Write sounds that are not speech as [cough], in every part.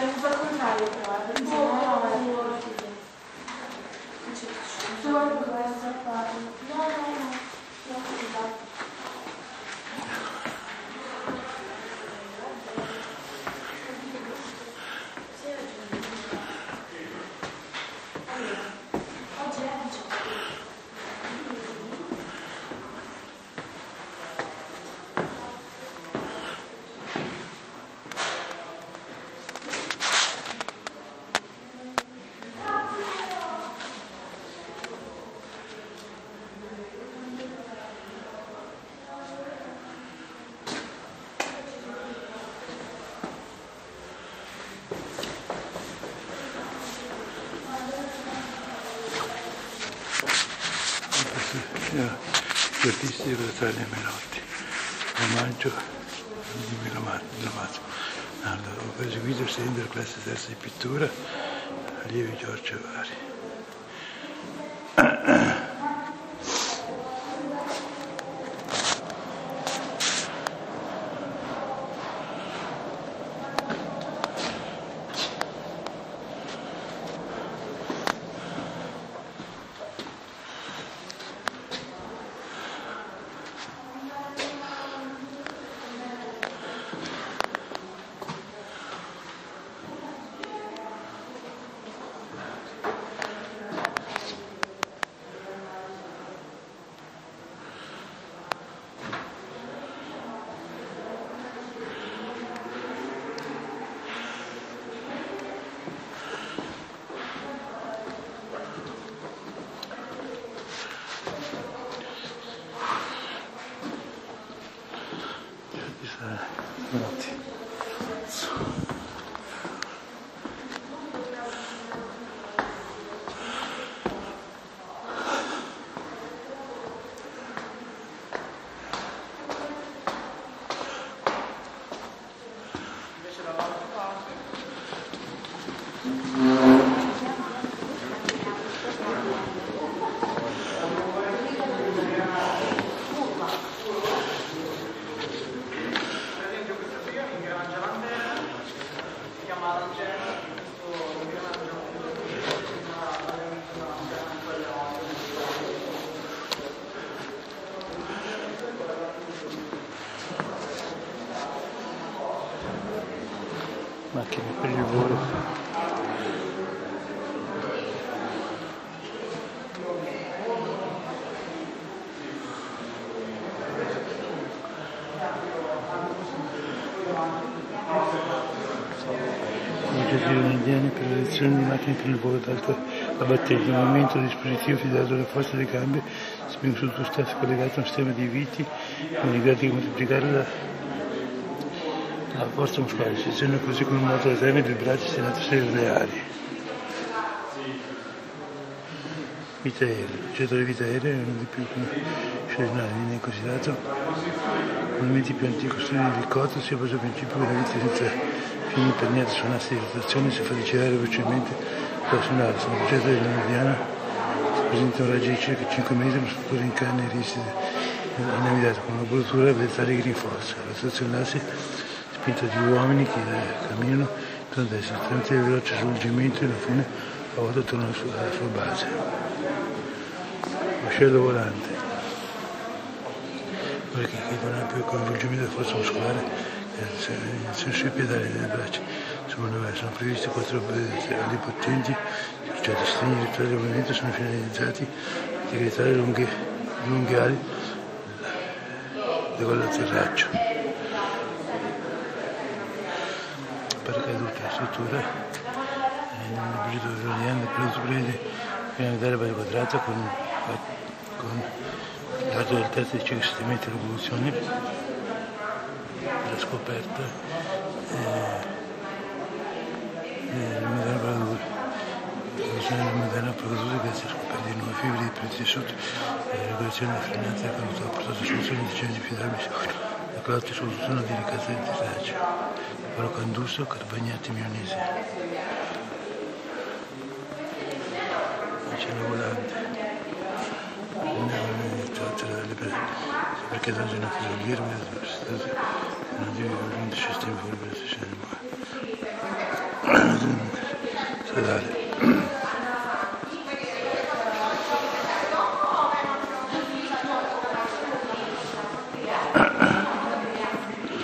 è un po' al contrario però, eh, perché se no... Solo questo fare. No, no, no. No, esatto. Oggi è 18. Gli Bretagne Menotti, omaggio di Milamazzo. Allora, ho eseguito il segno della classe terza di pittura, allievi Giorgio Vari. Lezione di macchine per il volo ad alta batteria, il movimento del dispositivo fidato alla forza delle gambe, spingo sul tuo collegato a un sistema di viti, con i gradi di moltiplicare la, la forza muscolare, si aziona così con un moto da termine del braccio stenato sulle ali. Vita aerea, il progetto della vita aerea è uno dei più scenari, viene considerato movimenti più antico studio di elicottero sia preso a principio che la vita senza fini impegnati su un asse di rotazione si fa decidere velocemente personale. Sono progetto dell'Indiana si presenta un raggio di circa 5 metri, una struttura in carne rissida inamidata con una bruttura che rinforza. La rotazione dell'asse spinta di uomini che camminano intorno ad essa, estremamente veloce svolgimento e alla fine a volte torna alla sua, alla sua base. Vascello volante perché chiedono un ampio coinvolgimento della forza muscolare l'azione sui pedali delle braccia. Sono previsti quattro ali potenti, cioè i sostegni rettori del movimento sono finalizzati a decretare lunghe, lunghe ali da quello atterraggio. Paracaduto, la struttura è un ibrido iraniano, prodotto prende piramidale quadrata con, con lato del terzo di 5 metri di rivoluzione scoperta. Il modello la moderna produce grazie alla scoperta di nuove fibre di tessuto e la regolazione della frenata che ha portato a soluzioni di generi fidabili la clotte soluzione di ricazza di terraggio quello condusso carbagnati mionese c'è la volante perché oggi non si dire non dico che non ci stiamo fuori per stradale.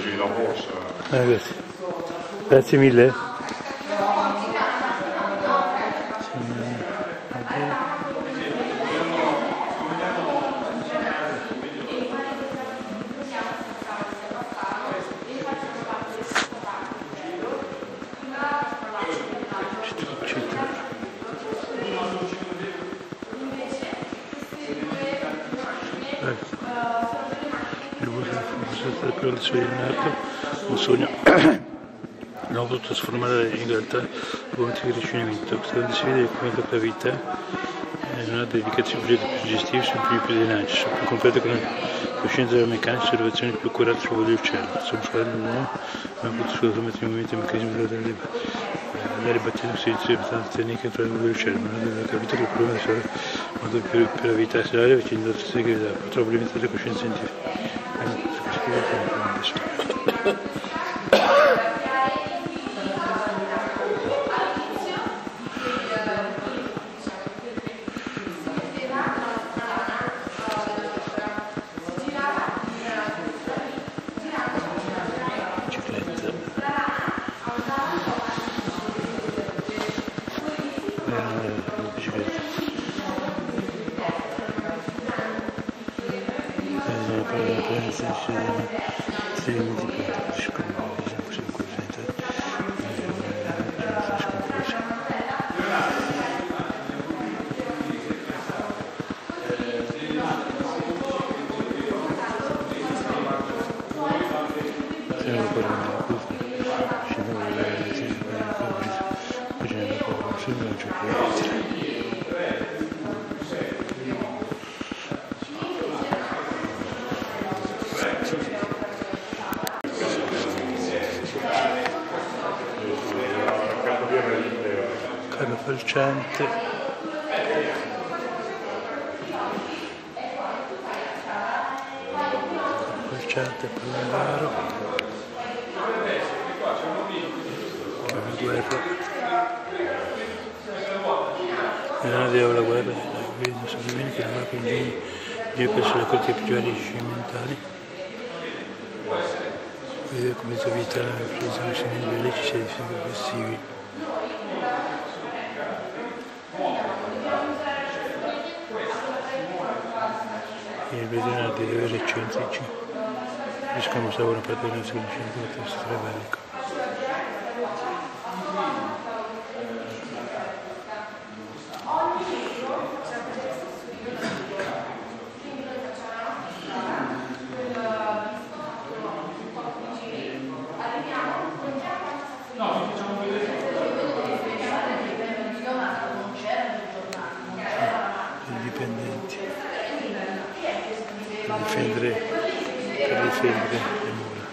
Sì, la borsa. Eh, grazie. Grazie mille. 11 video come la vita eh, è una dedicazione a più suggestivi sono più, più dinamici sono più completo con la coscienza della meccanica e osservazioni più accurate su quello uccello sono squadre di nuovo ma potuto mettere in movimento il meccanismo delle andare battendo si dice tante tecniche tra il mondo del cervello non aveva capito che il problema sarà molto più per evitare la vicenda della gravità purtroppo limitare la coscienza scientifica. Eh, poi la presenza scende, si Falciante Polvaro la guerra non aveva la guerra quindi non so bene che non quindi io penso le corti peggiori scimentali vedere come sua vita la presa in legge ci sia di figure passivi e vedere dei livelli eccentrici riescono a usare una parte della sconosciuta del testo bellico i dipendenti per difendere, per difendere le mura.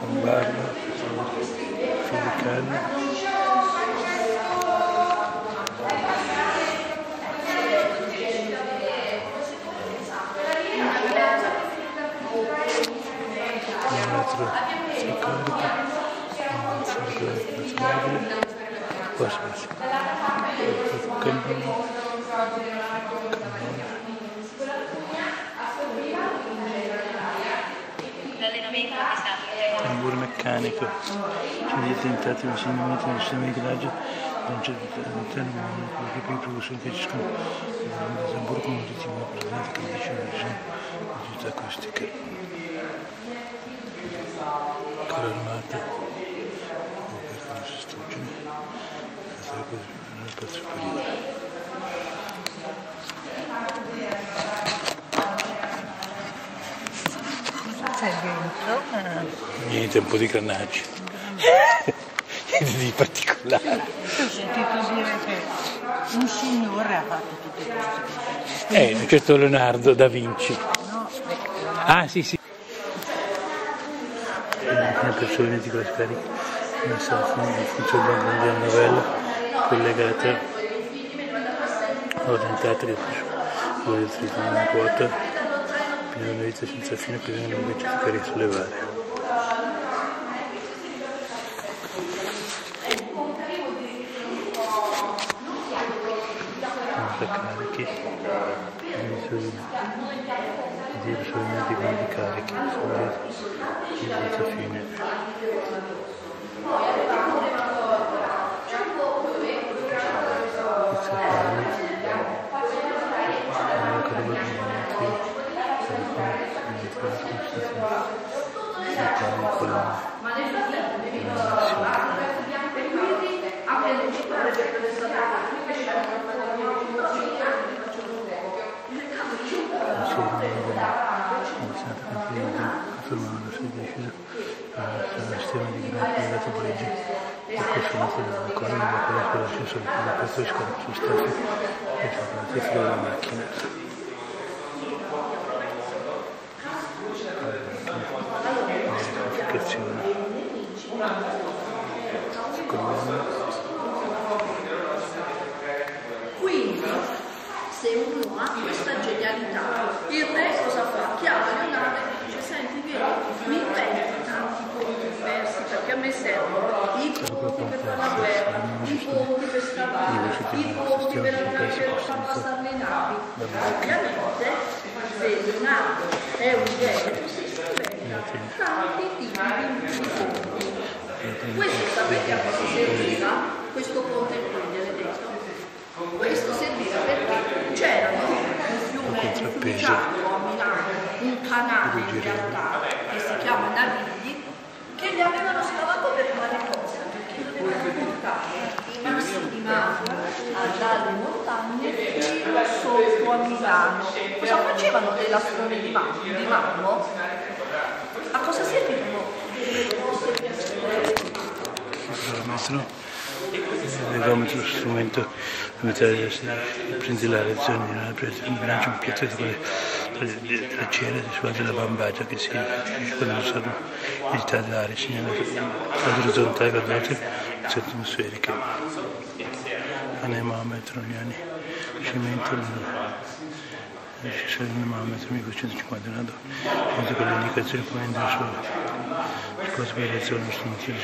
Lombardo, Filicano, un altro si carica, un altro nazionale, poi stato tamburo meccanico, sono tentati di insegnamento del sistema di ingranaggio da un certo all'interno che poi produce anche ci sono un tamburo con un ritmo presente che dice che sono di acustica. Cara armata, per non si stucciano, Niente, un po' di granaggi. Niente [laughs] di particolare. io ho sentito dire che un signore ha fatto tutte queste cose. Eh, un certo Leonardo da Vinci. Ah, sì, sì. Una persona di quella scarica, di funzione di una novella collegata orientata che voglio una quota, Signore della vita senza fine che vengono a risollevare. Senza carichi, Dio solamente quando carichi, sole senza fine. Senza fine. Non credo di sistema di grande topologia e questo non si deve ancora non è quello che stato e soprattutto della macchina verificazione secondo me Quindi, se uno ha questa genialità, il re cosa fa? Chiama Leonardo e dice, senti, vieni, mi inventi tanti ponti diversi, perché a me servono i ponti per fare la guerra, i i ponti per andare per far passare le navi. Ovviamente, se Leonardo è un genio, si scrive tanti tipi di ponti. Questo sapete a cosa serviva? Questo ponte qui, gliel'ho detto. Questo serviva perché c'erano un fiume Fiumiciano a Milano, un canale in realtà che si chiama Navigli, che gli avevano scavato per fare cosa? Perché dovevano portare i massi di marmo dalle montagne fino sotto a Milano. Cosa facevano dei lastroni di marmo? Di marmo? A cosa servivano? chilometro l'egometro strumento per mettere prendi la il bilancio un pietre con la cera si svolge la bambagia che si quando sono editati d'aria segnala l'orizzontale guardate le atmosferiche anemometro gli anni cemento ci sono un anemometro 1550 grado mentre con le indicazioni come andare su sposta per reazione strumentazione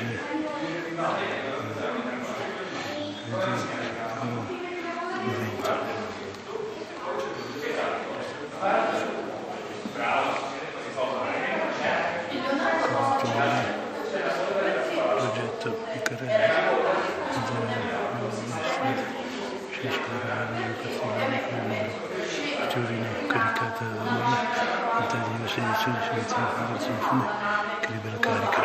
progetto Fiorina caricata da mano, in taglio di sedizione si mette in posizione che libera carica.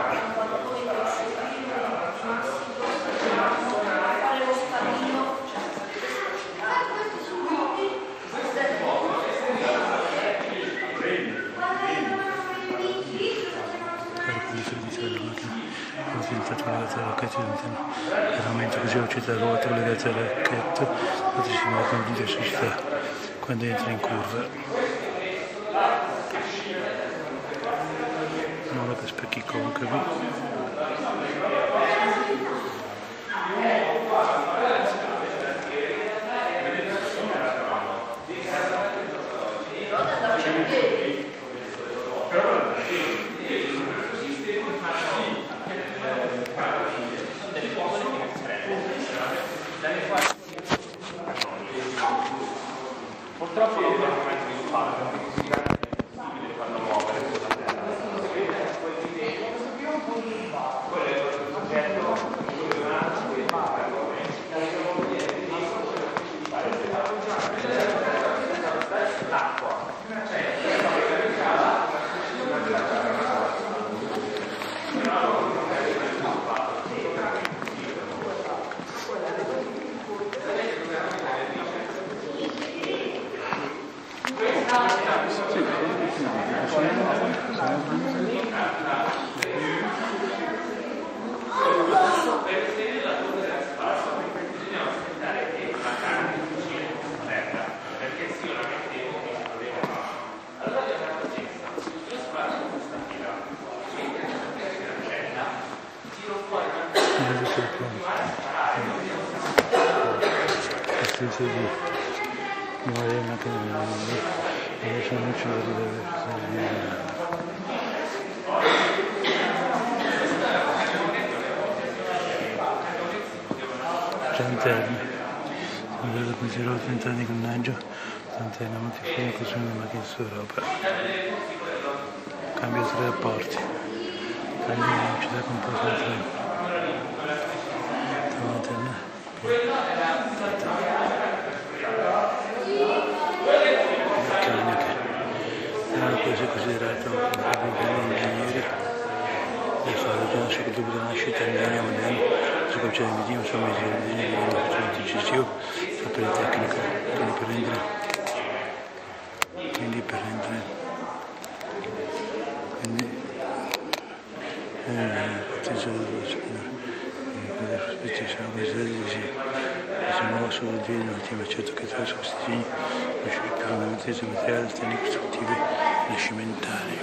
carico di servizio della macchina utilizzato collegate alla racchetta all'interno dell'aumento così velocità ruote collegate alla racchetta potete simulare con l'intensità quando entra in curva. Molla per specchi concavi Deve ser pronto. Que não é Adesso non ci vedo dove Gianterni, vedo pensiero 30 anni con Naggio, Gianterni, molti figli così una macchina su Europa. Cambio tre rapporti, cambio di velocità composta da tre. Gianterni. Meccanica, era quasi considerato un ingegneri. E fare già su dopo la nascita in linea moderna, su cominciare a vedere insomma i disegni di una decisione per la tecnica, quindi per rendere, quindi per rendere, quindi eh, attenzione dello spinare, quindi sospettiamo questa decisione, se no solo il genio, ma certo che tra sostituzioni riuscire più fondamentalmente su materiali esterni costruttivi rinascimentali.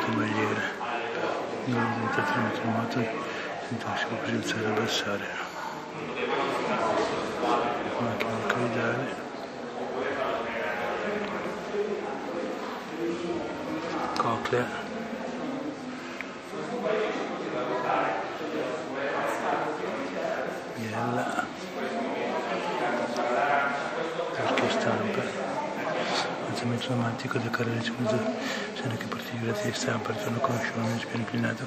Cavaliere, non ho tentato in altro modo, sentirsi così alzare e abbassare. Macchina coidale. Coclea. Biella. Perché stampa. Romantico del carrello scusa, sono che particolari di stampa ritorno con sciolone piano inclinato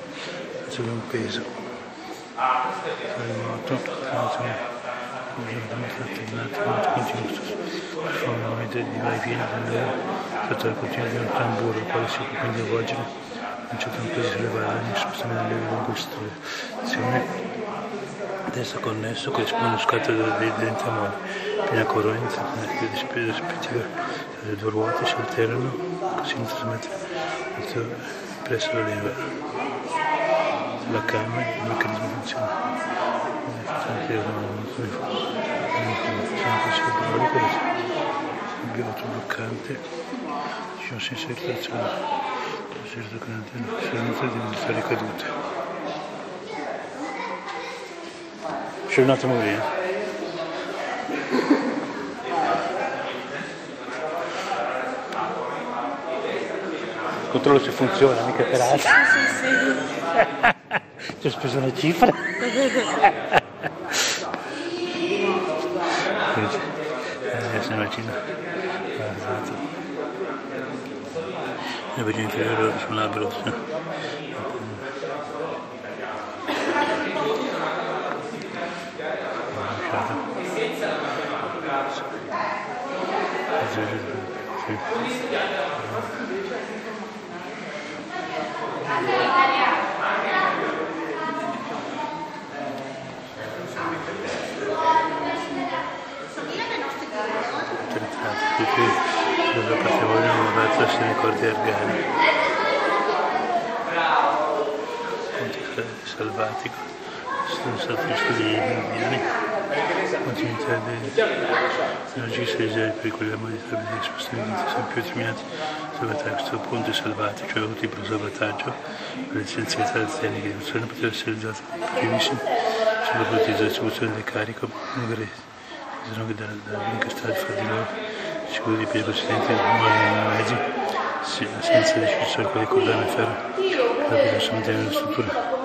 solo un peso. Remoto, molto continuo, formalmente di vai viene sotto la continuità di un tamburo, quale si può quindi avvolgere un certo peso sollevare ogni spostamento del lungo istruzione Adesso connesso corrisponde uno scatto di denti a mano, piena corrente, le rispettive le due ruote si alternano, così non trasmette presso la leva. La camera, il meccanismo funziona. Biotto bloccante, c'è un senso di trazione, un senso di canotino, di ricadute. C'è un attimo via. Controllo se funziona, mica per altro. Sì, sì, Ci [laughs] ho speso una cifra. Adesso immagino. Guardate. Le vedi inferiore sull'albero. Dove patrimoniale innovato si ricordi organi. Ponte salvatico. Sono stati studi indiani. Continuità dell'energia si riserva per quella modalità di spostamenti sono più determinati salvataggi. Questo punto è salvatico, cioè un tipo di salvataggio per l'essenzialità tecnica di funzione poteva essere realizzato primissimo politica di distribuzione del carico sono che dall'unica strada fra di loro sicuro di piedi precedenti nei mezzi senza discussione con ricordare il ferro per poter mantenere la struttura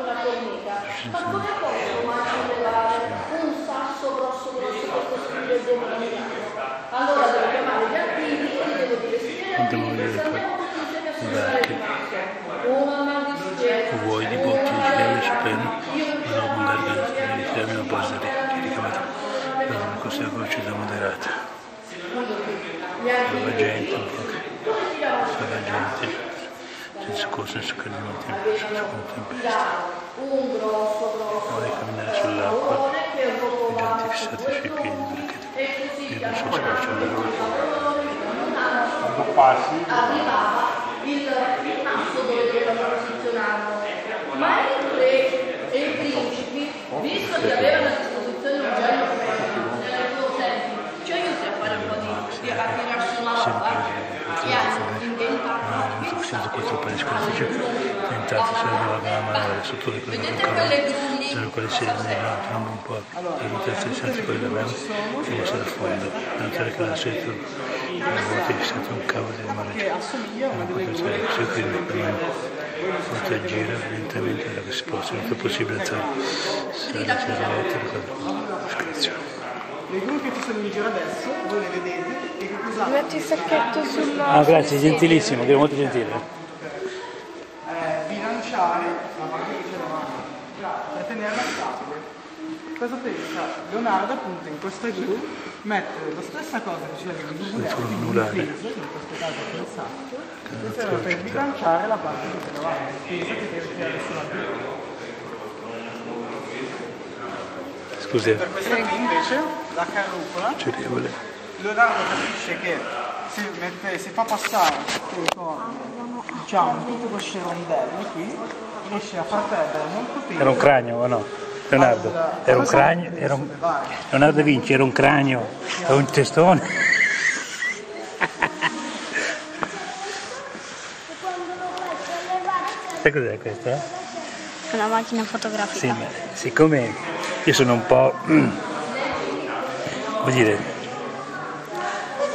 senza cadimenti senza tempesta un grosso, grosso vuoi camminare sull'acqua pallone che è un po' i giganti fissati sui piedi perché e non so se faccio la loro arrivava il, il passo dove dovevano posizionarlo. Ma re e i principi, visto che avevano a disposizione un genio come detto, senti, ci aiuti a fare un po' di, di a tirare sull'acqua? E hanno inventato sufficiente questo per iscrittici tentati sulla nuova gamma manuale sotto le cose Vedete del quelle gruglie sono quelle scene no, un po' la notazione senza quelle da me che non sono a fondo notare che la scelta una volta è stato un cavolo di mare Che assomiglia a una delle cioè, due. se quindi prima il giro lentamente da che si possa non è possibile alzare se la c'è la volta scherzo Le due che ci sono in giro adesso, voi le vedete e che cos'hanno? Metti il sacchetto sulla... ah grazie gentilissimo che è molto gentile Eh, bilanciare la parte che c'è davanti per tenerla stabile. Cosa pensa? Leonardo appunto in questa gru mette la stessa cosa che c'è nel anulare. in questo caso col sacco, che serve per bilanciare la parte che c'è davanti. Pensa che deve tirare sulla gru. scusi Per questa qui invece la carrucola piacevole Leonardo capisce che se, mette- se fa passare il corno, diciamo, tutte queste rondelle qui, riesce a far perdere molto tempo. era un cranio o no? Leonardo era un cranio era un... Leonardo da Vinci era un cranio era un testone [laughs] sai cos'è questa? Una macchina fotografica. Sì, ma siccome io sono un po', [clears throat] come dire,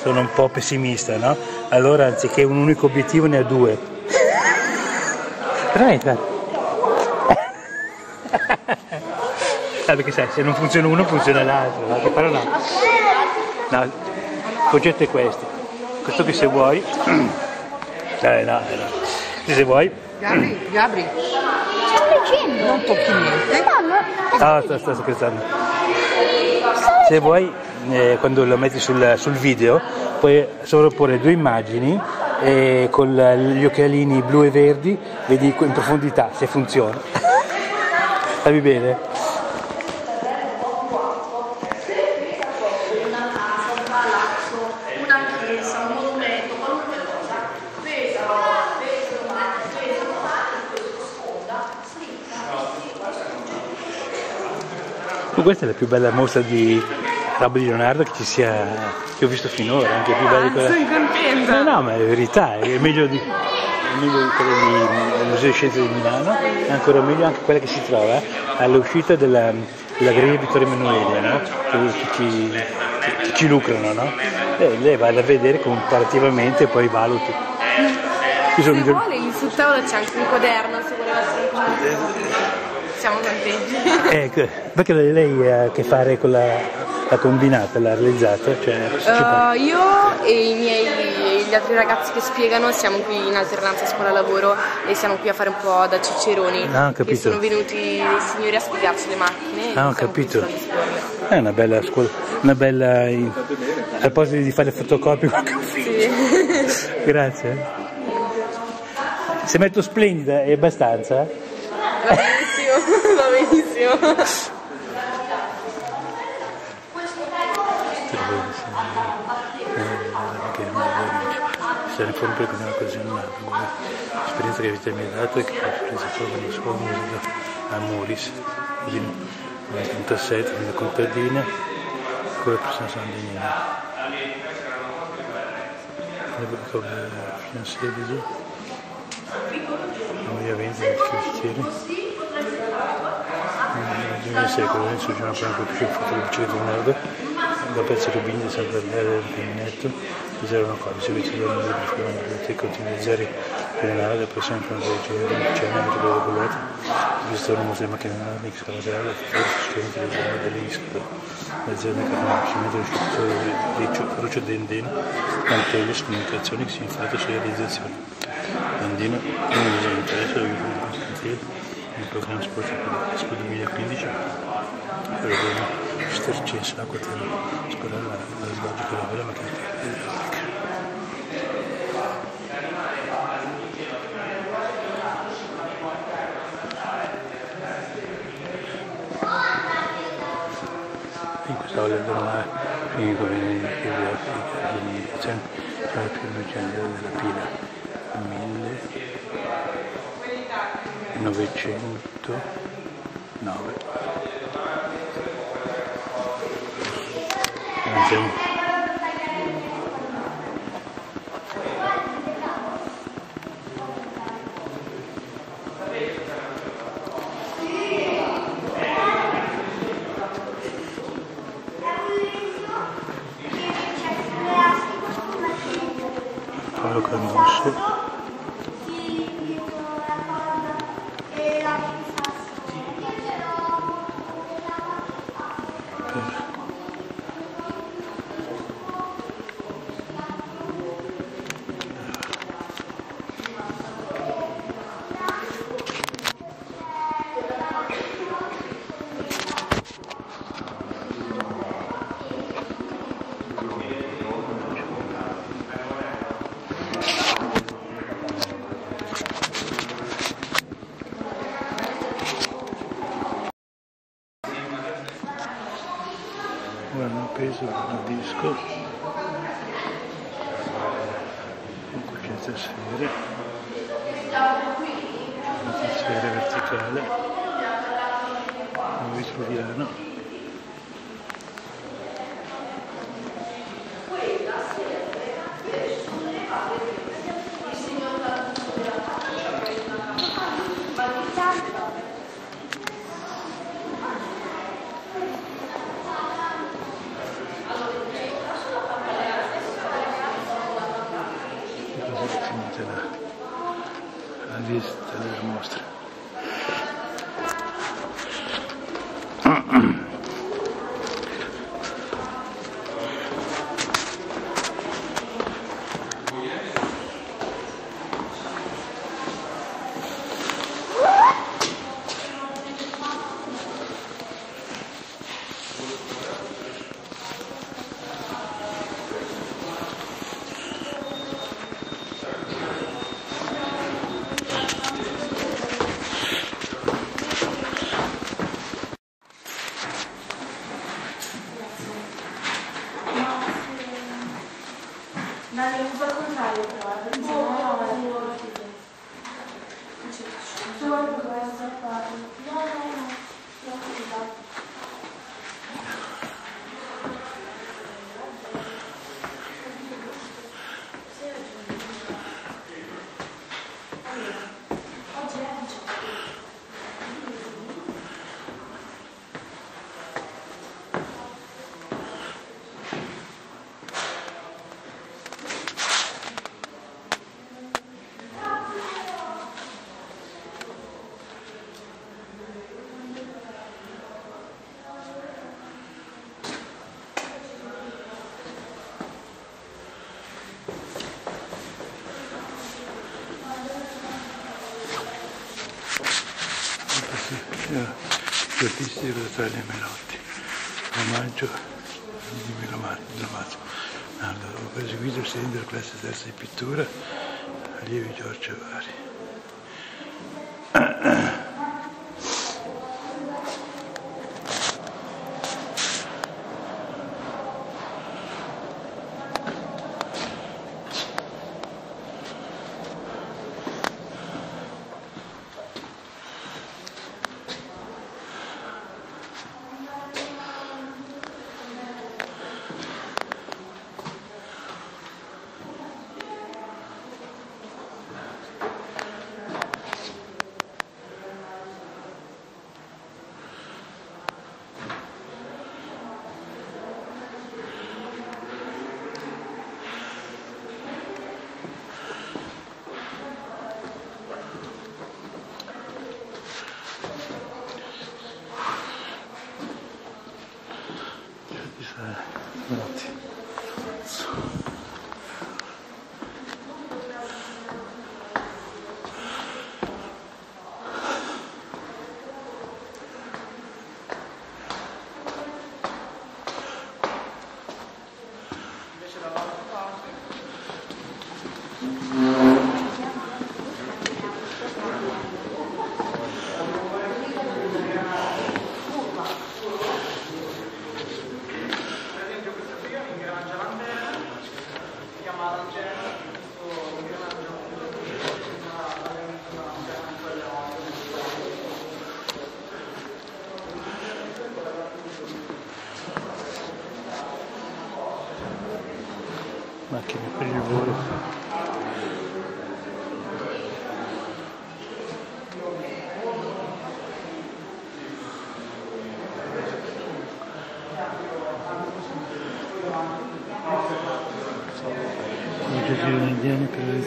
sono un po' pessimista, no? Allora anziché un unico obiettivo ne ha due. Veramente? Ah, perché sai, se non funziona uno funziona l'altro, no? però no. No, il concetto è questo. Questo che se vuoi, [clears throat] eh, no, eh, no. Che se vuoi, Gabri, Gabri, non tocchi niente. No, no. Ah, sto, sto scherzando. Se vuoi, eh, quando lo metti sul, sul video, puoi sovrapporre due immagini e con gli occhialini blu e verdi vedi in profondità se funziona. [laughs] Stavi bene? Questa è la più bella mostra di roba di Leonardo che ci sia che ho visto finora, anche più bella di quella. Sono contenta. No, no, ma è verità, è meglio di, è meglio di quella di- del Museo di Scienze di Milano, è ancora meglio anche quella che si trova all'uscita della, della Galleria Vittorio Emanuele, no? che, che ci, che ci lucrano, no? E lei va a vedere comparativamente e poi valuti. Io sono Se miglior- vuole, lì sul tavolo c'è anche un quaderno, se voleva così. Siamo contenti. Ecco, [laughs] perché lei ha a che fare con la, la combinata, l'ha realizzata? Cioè, Uh, io e i miei, gli altri ragazzi che spiegano siamo qui in alternanza scuola-lavoro e siamo qui a fare un po' da ciceroni. Ah, Che sono venuti dei signori a spiegarci le macchine. e Ah, ho capito. a. È una bella scuola, una bella... in- al posto di fare fotocopie Sì. [laughs] Grazie. Se metto splendida è abbastanza? Va benissimo, [laughs] va benissimo. Se ne fuori per una occasione l'esperienza che avete mi dato e che ho preso proprio nella scuola musica a quindi un tassetto, una contadina, con la persona sandinina. Fino a 16, Maria 20, il bicchieri. Nel 2006 con Lorenzo Giovanni Franco più fatto la bicicletta da pezzo di San Bernardo del Caminetto, di 014, servizio di Leonardo di Fuori della Biblioteca, ultimi zeri per la persona in front dei genitori di Cena, che lo regolato, il visitore del museo macchina di X fotografia studenti del giorno dell'ISP, l'azienda che cimento del sciopero di Croce Dendino, Mantello, comunicazioni che si infatti sulla realizzazione. Andino, uno degli interessi dell'aiuto di Costantino, il programma Sport Expo 2015, per il stercenza acqua terra, scuola la svolge con la vera macchina aula della finito viene più l'iniziazione tra le più leggende della pila 1909. Andiamo. Aí eu vou a palavra. di Rosaria Melotti, omaggio di Milo Mazzo. Allora, ho perseguito il sedente della classe terza di pittura, allievi Giorgio Vari.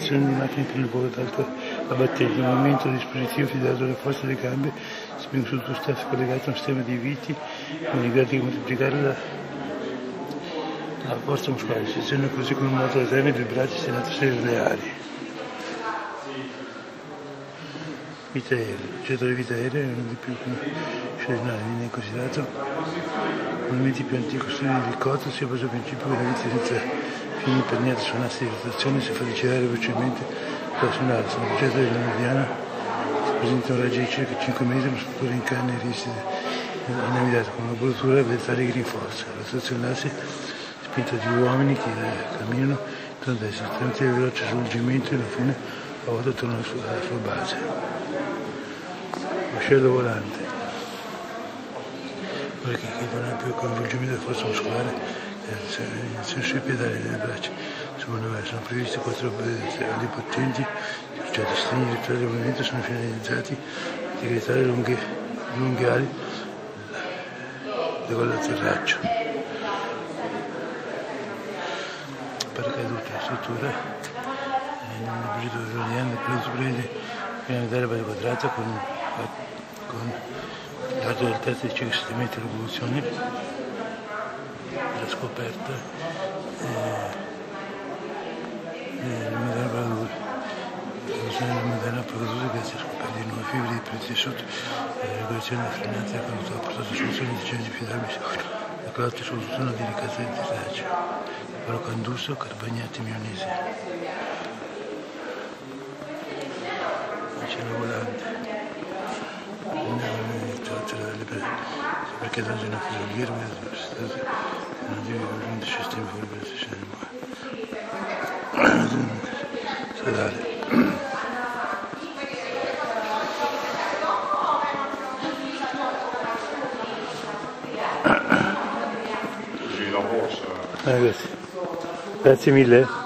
L'elezione di macchine il ad alta a battenti. Il movimento dispositivo affidato alle forze delle gambe spingo sul tuo staff collegato a un sistema di viti in grado di moltiplicare la, la forza muscolare. Si aziona così come un moto da terra due bracci senato serie reali. Vita aerea. Il di vita aerea è uno dei più scenari, viene considerato movimenti più antichi studi di Cotto si basa sul principio che la vita senza fini imperniata su un asse di rotazione si fa decidere velocemente da suonare. Sono oggetto della mediana si presenta un raggio di circa 5 metri, una struttura in canne e risi inamidata con una bruttura vegetale che rinforza. La rotazione dell'asse spinta di uomini che camminano intorno a destra, estremamente veloce svolgimento e alla fine a volte tornano alla sua base. Vascello volante perché non ha più coinvolgimento della forza muscolare iniziano sui pedali e nelle braccia. Me sono previsti quattro ali potenti cioè i disegni retali del movimento sono finalizzati a decretare lunghe, lunghe ali decolla atterraggio paracadute struttura nel periodo iraniano per prende piramidale quadrata con, con l'arco del terzo di circa 7 metri di rivoluzione la scoperta il modello la moderna produce grazie a scoperta di nuove fibre di tessuto e la regolazione affinata che ha portato soluzioni di genere fidabili la classe soluzione di ricazza di disagio però canduso carbagnati mionesi. C'è la volante perché dans une fusilière, on a dit un système pour le Sedale. Così la borsa. Eh, grazie. Grazie mille.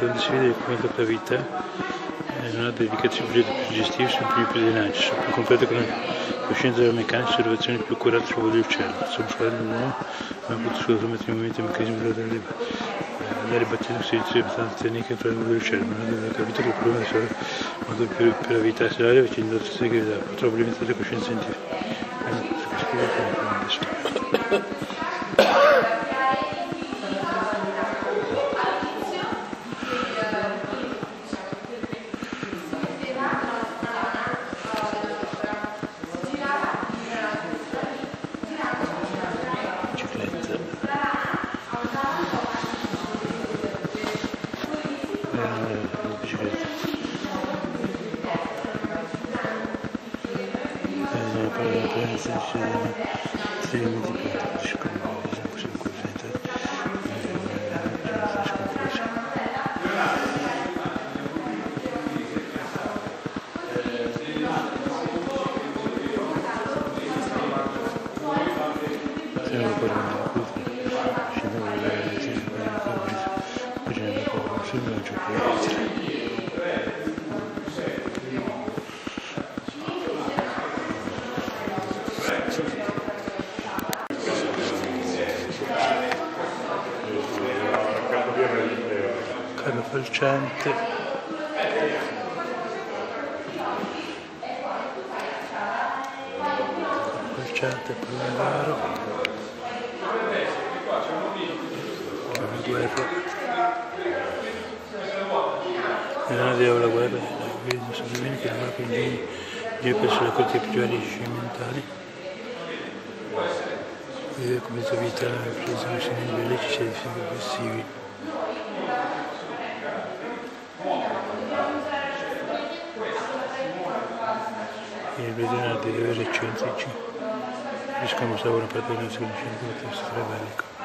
Riuscimento. Questa grande sfida è come la vita, eh, a progetti più gestivi, sono più più dinamici, sono più complete con coscienza della meccanica, osservazioni più curate sul volo di uccello. Sono squadre nuovo, ma potuto solo mettere in movimento i meccanismi delle dare battute servizi di abbastanza tecniche per il volo di uccello, ma non avevo capito che il problema è modo per, per la vita solare facendo la stessa gravità, purtroppo limitate coscienza scientifica. La presenza c'è tre minuti per scoprire, Carlo Falciante Falciante Polonaro la guerra non aveva la guerra vedi sapevano che la quindi io penso le cose più scimentali vedere come tua vita presa in livelli ci di film Medina delivery change. Which comes over a pattern of solution to this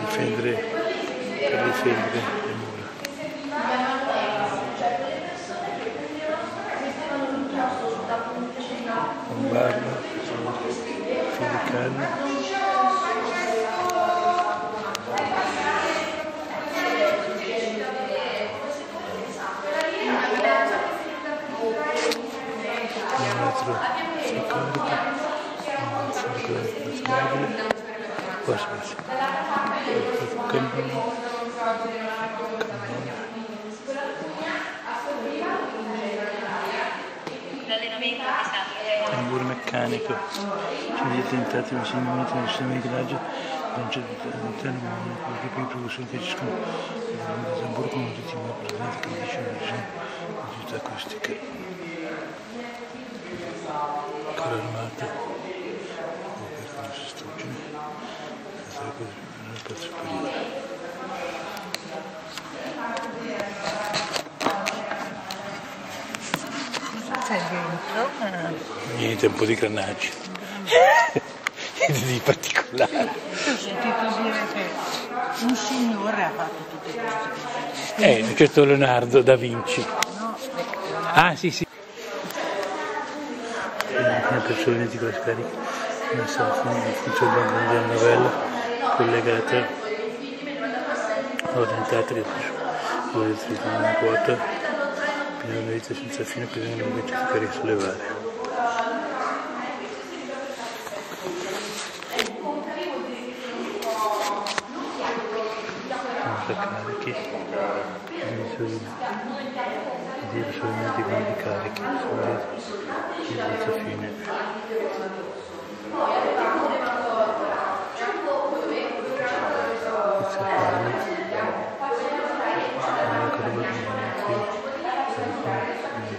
difendere, per difendere le mura. Lombardo, Filicano. Un altro si carica, un altro si carica, poi si passa. Cammino, tamburo meccanico, sono tentati insegnamenti nel sistema di ingranaggio non c'è all'interno di cui produzione che ci sono da tamburo con uditivo presente che dice la acustica ancora armate per come si strugge questa cosa non è per superiore Cosa c'è dentro? Niente un po' di granaggi [laughs] niente di particolare. Io ho sentito dire che un signore ha fatto tutte queste cose. eh un certo Leonardo da Vinci. No, ah sì sì. Una persona di quella scarica non so funziona della novella collegata orientata che faccio orientata una quota di vita senza fine che vengono invece a risollevare carichi dire solamente quando li carichi senza fine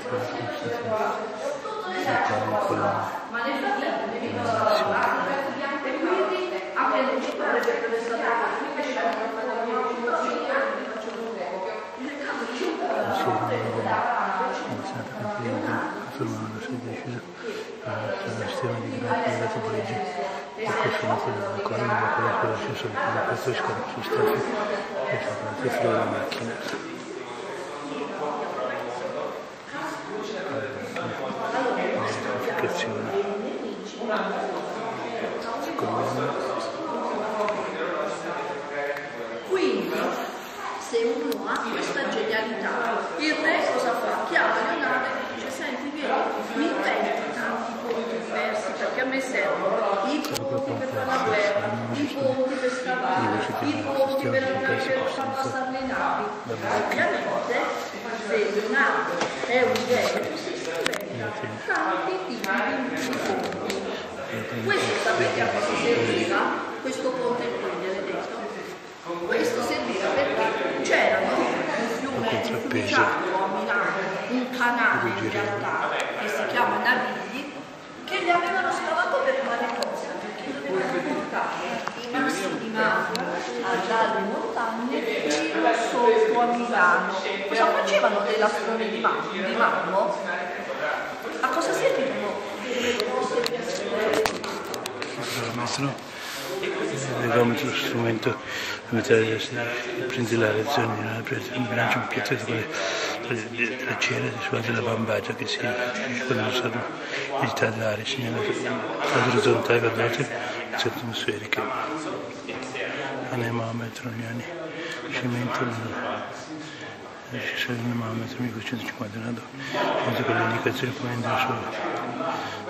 senza formano si decide sul sistema di gradi della topologia e questo è una cosa da quella che la scienza di questo scarico su stati e sono tutte le macchine identificazione secondo me Quindi, se uno ha questa genialità, il re cosa fa? Chiama Leonardo e dice, senti, vieni, mi inventi tanti ponti diversi, perché a me servono i ponti per fare la guerra, i ponti per scavare, i ponti per andare per far passare le navi. Ovviamente, se Leonardo è un genio, ponti. Questo sapete a cosa serviva? Questo ponte qui, vedete? Questo serviva perché c'erano un fiume ufficiato a Milano, un canale in realtà che si chiama Navigli, che li avevano scavato per quale cosa? Perché dovevano portare i massi di marmo dalle montagne fino sotto a Milano. Cosa facevano le lastone di? Di marmo? A cosa servivano? chilometro l'egometro strumento per mettere prendi la lezione un bilancio un piatto di quelle delle cere sulla della bambagia che si quando sono editate l'aria segnala l'orizzontale per l'altro certo atmosferiche anemometro cemento sono anemometro 1550 grado mentre con le indicazioni come andare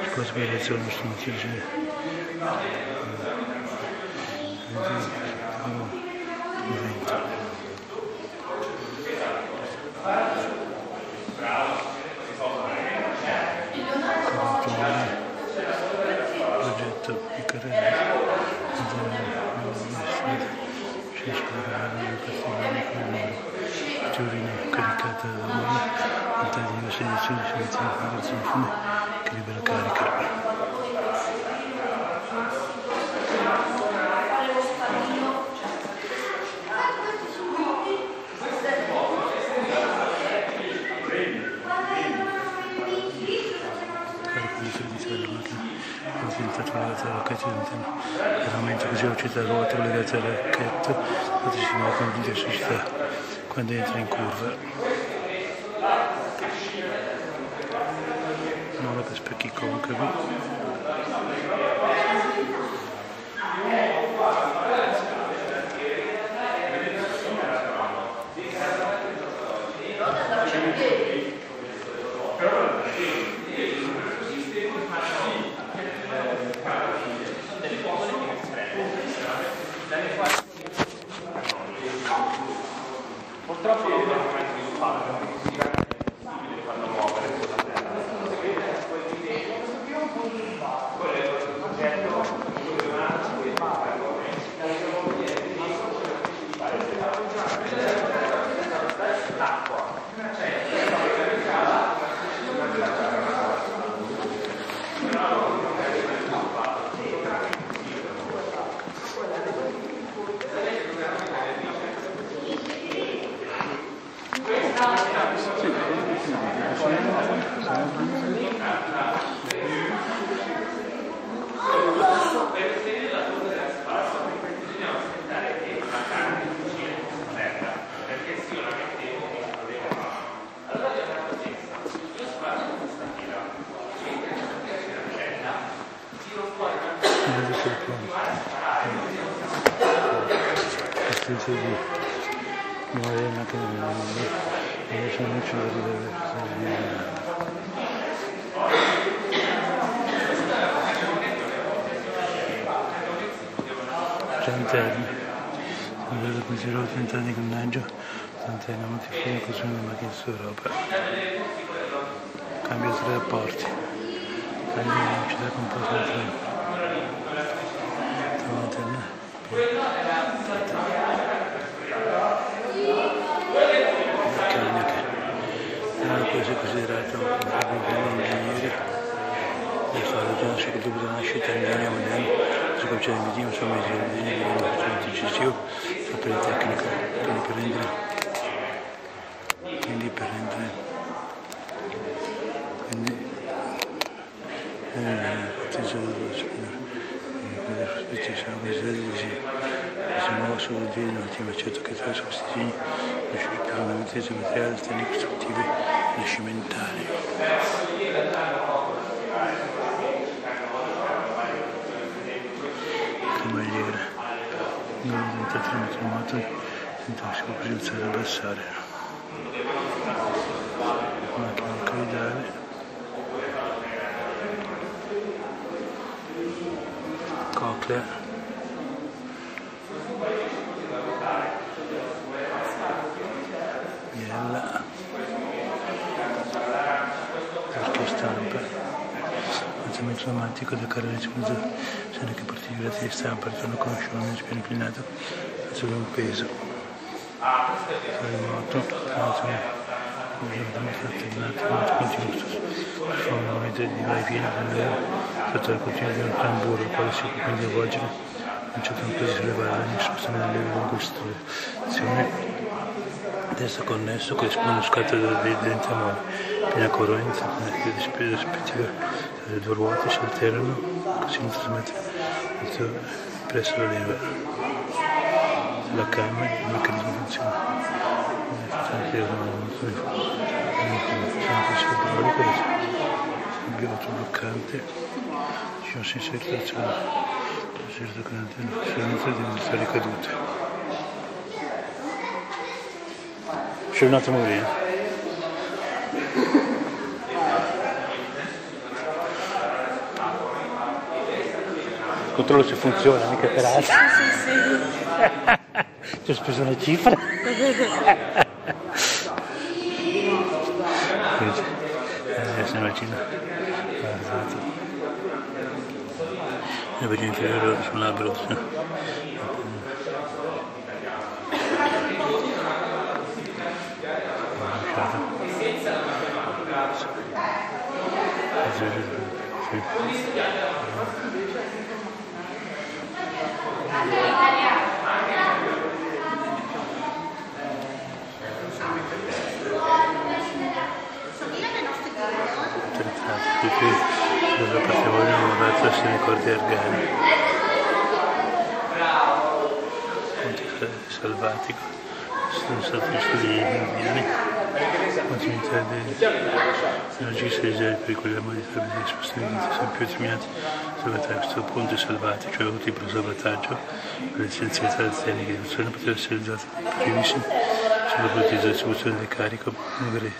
su cosa per lezione strumentazione progetto caricata da mano, in taglio di sedizione si mette in fondazione fine che libera carica. carico di servizio della macchina, ho tentato di alzare la caccia all'interno, veramente così ho uscita a ruota collegata al racchetto, fateci signora con sta quando entra in curva. Molla per specchi concavi. Non so pronto. Di macchina e adesso non ci vedo Centelli. Sono vedo considerato 30 anni con Naggio, Centelli, molti figli così una macchina su Europa. Cambio tre rapporti. Cambio di velocità composta da tre. Trovate meccaniche. Non essere considerato un problema ingegneri. Su che dopo la nascita in linea moderna, come c'è il medium, insomma, i disegni di una decisione, fatto di tecnica, quindi per rendere, quindi per rendere, quindi, eh, attenzione dello signore, quindi aspetti, sono questi così, questo nuovo solo di un attimo, certo che tra questi disegni, riuscire più fondamentalmente materiali, tecniche costruttive, rinascimentali. Cameriere, non ho tentato di mettere in moto, tentavo si può così alzare e abbassare. Macchina cavidale. Coclea. Biella. Perché stampa. Lanciamento automatico da carriera di sono che porti di gradi di stampa, ritorno conosciuto nel piano inclinato solo un peso. Sale moto, lanciamo moto continuo forma un metro di vai e viene con sotto la cortina di un tamburo il quale si può quindi avvolgere un certo punto di sollevare ogni sostenere lungo istruzione testa connesso corrisponde allo scatto dei denti a mano piena corrente le spese rispettive le due ruote si alternano così non trasmette presso la leva. La camera il meccanismo funziona. Il autobloccante ci sono sensori di trazione certo che silenzio di iniziare ricadute. C'è un attimo via controllo se funziona mica per altro. Ci [laughs] ho speso una cifra. Adesso vicino e vedo inferiore sull'albero sì. Perché dove vogliono un razzo se ne ricordi organi. salvatico, sono stati studi indiani, continuità dell'energia leggera per quella modalità sono più determinati salvatare a questo punto salvati, cioè tipo di salvataggio, per l'essenzialità tecnica di funzione poteva essere realizzata primissimo sulla politica di distribuzione del carico, magari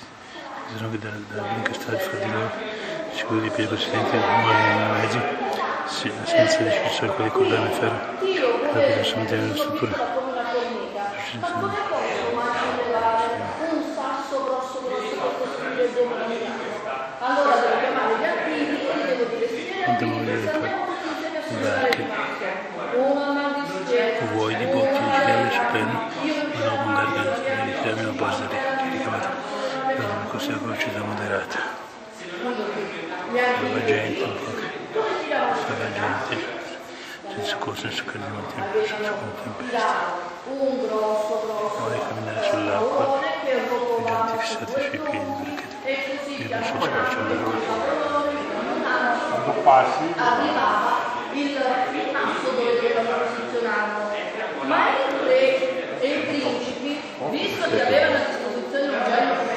sono che dall'unica strada fra di loro, sicuro di piedi muoiono nei mezzi, senza discussione con le colonne ferro, che la possono mantenere una struttura. Cardino tempo, senza tempesta. un grosso grosso Vuoi camminare sull'acqua, che è un po' i genti fissati sui piedi perché io non so se faccio loro. arrivava il passo dove dovevano posizionarlo. Ma il re e i principi visto che avevano a disposizione un genio come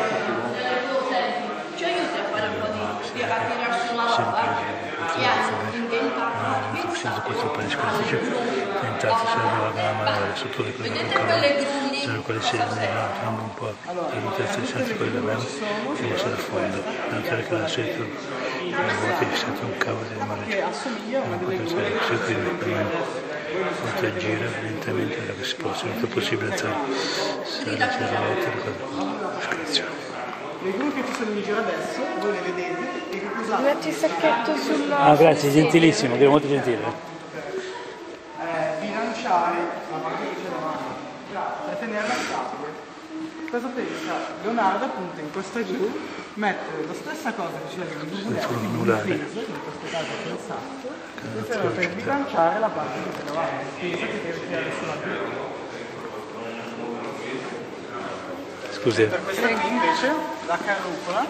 senti ci aiuti a fare un po' di a tirare sulla roba Non è sufficiente questo paese scortice, tentato se arriva con la mano sotto le quelle sono quelle sedili, no, un po' la mutazione senza quelle da mano, che sta da fondo, notare che la sento, a volte sento un cavo del mare, che una potrebbe grue essere così, quindi me, mentre gira lentamente da che si possa, il più possibile alzare, se la la volta, scherzo. Le grue che ci sono in giro adesso voi le vedete e che cosa Metti il sacchetto sulla... Ah, grazie, gentilissimo, è molto gentile. eh, bilanciare la parte che c'è davanti per tenerla stabile cosa pensa? Leonardo appunto in questa gru mette la stessa cosa che c'è nel annullare. peso, in questo caso pensato che serve per bilanciare la parte che c'è davanti pensa che deve tirare sulla gru Scusi, per questa gru invece la carrucola.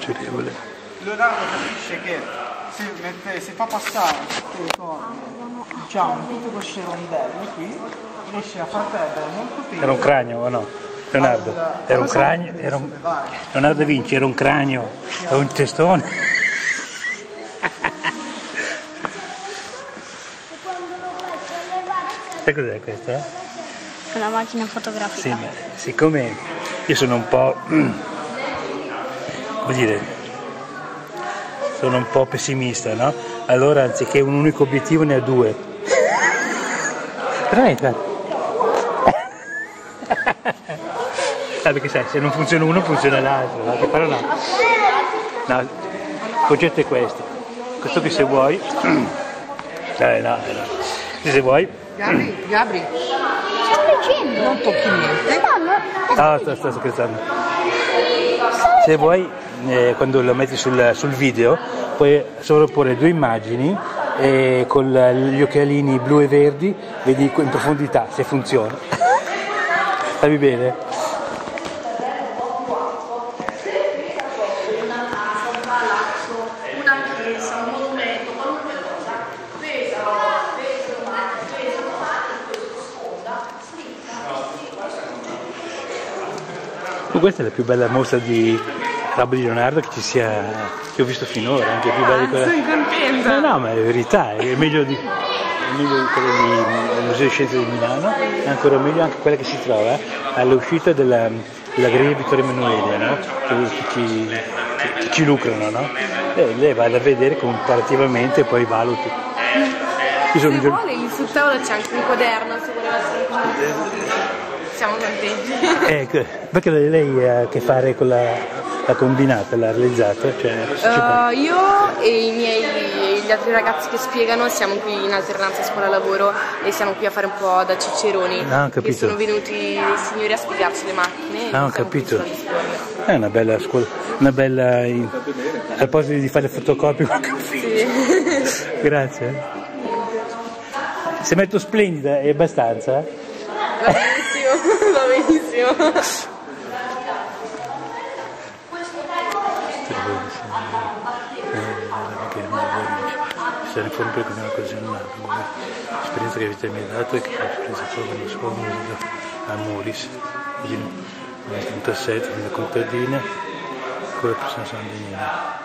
Leonardo capisce che si, mette, si fa passare sotto i corni, diciamo, tutte queste rondelle qui, riesce a far perdere molto peso. Era un cranio o no? Leonardo, era un cranio, era un... Leonardo da Vinci era un cranio, era un testone. Sai [laughs] cos'è questo? eh? Una macchina fotografica. Sì, ma siccome io sono un po', [clears throat] come dire, sono un po' pessimista, no? Allora anziché un unico obiettivo ne ha due. Veramente. [laughs] Ah, perché sai, se non funziona uno funziona l'altro? Che però no. No, il concetto è questo. Questo qui se vuoi. [clears throat] Eh, no, eh, no. Se vuoi. Gabri, Gabri, non tocchi niente. No, sto, sto scherzando. Se vuoi, eh, quando lo metti sul, sul video, puoi sovrapporre due immagini e con gli occhialini blu e verdi vedi in profondità se funziona. [laughs] Stavi bene? Questa è la più bella mostra di roba di Leonardo che ci sia che ho visto finora, anche più bella di quella. Sono contenta. No, no, ma è verità, è meglio di, è meglio di quella di- del Museo di Scienze di Milano, è ancora meglio anche quella che si trova all'uscita della, della Galleria Vittorio Emanuele, no? che, ci, che ci lucrano, no? E lei va a vedere comparativamente e poi valuti. Sono Se vuole, lì sul tavolo c'è anche un quaderno, se voleva essere Siamo contenti. Ecco, perché lei ha a che fare con la, la combinata, l'ha realizzata? Cioè, Uh, io e i miei e gli altri ragazzi che spiegano siamo qui in alternanza scuola-lavoro e siamo qui a fare un po' da ciceroni. Ah, Che capito. sono venuti dei signori a spiegarci le macchine. Ah, ho capito. a. È una bella scuola, una bella... Al posto di fare fotocopie Sì. [laughs] Grazie. Se metto splendida è abbastanza? Va benissimo, [laughs] va benissimo. [laughs] questa riforma per me è occasionale. L'esperienza che avete mi dato è che ho preso poi quando sono venuto a Moris, nel 1987, nella contadina, con la persona sandenina.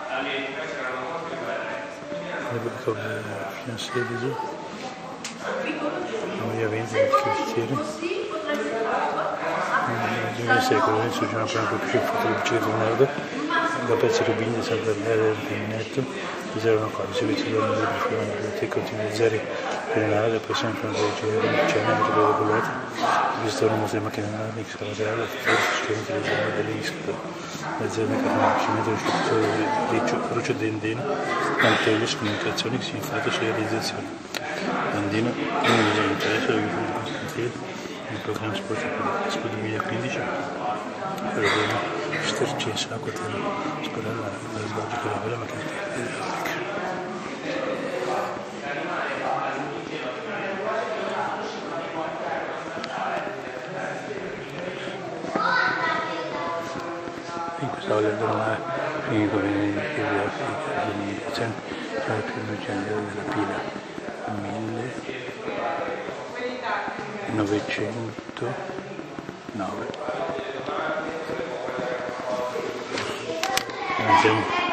Ne ho avuto la finanziaria di giù, non mi ha venduto il forestiere. Nel secolo, nel suo giorno, proprio più fatto la bicicletta di Leonardo, da pezzo Rubini, Santander, del Netto. 0 con servizio di una biblioteca utilizzare per la le persone che hanno dei giorni che vedo colata questo non si macchina nella mix la zero che utilizzano dell'ISC la zero che non ci mette lo di ciò croce dendino quanto le comunicazioni che si infatti sulle realizzazioni dendino non mi interessa il programma sport 2015 per la Stercesa, quella scuola, la svolge per la vera macchina. Elettrica in questa aula del mare finito bene di c'è il primo genere della pila 1909